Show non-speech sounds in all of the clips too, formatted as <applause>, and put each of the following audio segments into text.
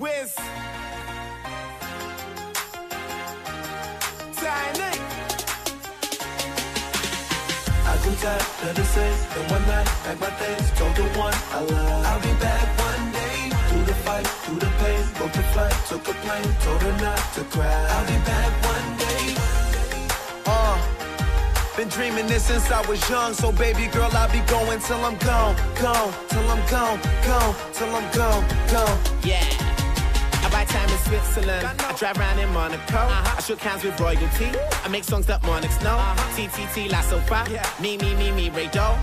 Wiz. Tinie. I grew tired of the same. And one night, packed my things, told the one I love. I'll be back one day. Through the fight, through the pain, booked a flight, took a plane, told her not to cry. I'll be back one day. Uh, been dreaming this since I was young, so baby girl, I'll be going till I'm gone, gone, till I'm gone, gone, till I'm gone, gone. Yeah. Switzerland. I drive around in Monaco. Uh-huh. I shook hands with royalty. I make songs that monarchs know. Uh-huh. TTT La Sofa. Me, me, me, me, Ray Doe.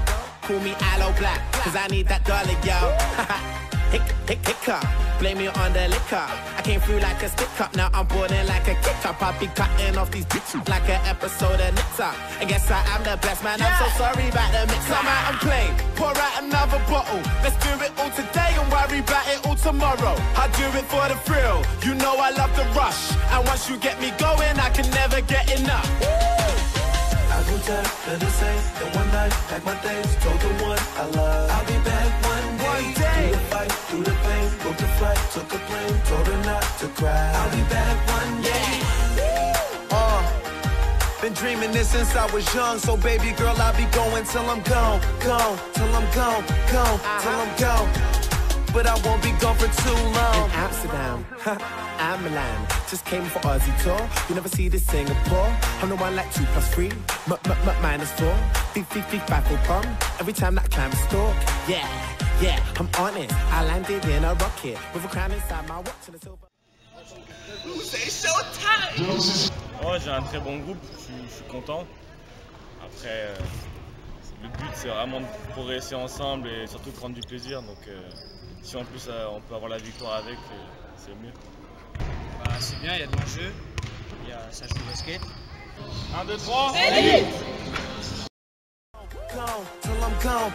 Call me Aloe Blacc, cause I need that dollar, yo. <laughs> Hick, hick, hiccup. Blame me on the liquor. I came through like a stick up. Now I'm boarding like a kick up. I'll be cutting off these bitches like an episode of Nip/Tuck. I guess I am the best man. I'm so sorry about the mix. Come out and play, pour out another bottle. Let's tomorrow. I do it for the thrill. You know I love the rush. And once you get me going, I can never get enough. I grew tired of the same. And one night, packed my things, told the one I love. I'll be back one day. One day. Through the fight, through the pain, booked a flight, took a plane, told her not to cry. I'll be back one day. Uh, been dreaming this since I was young, so baby girl, I'll be going till I'm gone, gone, till I'm gone, gone, till I'm gone. But I won't be gone for too long. Amsterdam, I'm Milan. Just came for Aussie tour. You never see this Singapore. I'm the one like two plus three, m m m minus four. Thief, baffle bomb. Every time that climb stalk. Yeah, yeah, I'm on it. I landed in a rocket with a crown inside my watch and a silver. Oh, j'ai un très bon groupe, je suis, je suis content. Après, euh, le but c'est vraiment de progresser ensemble et surtout prendre du plaisir. Donc, euh, si en plus euh, on peut avoir la victoire avec, c'est mieux. Bah, c'est bien, il y a de l'enjeu, il y a, ça joue au basket. 1, 2, 3 Gone,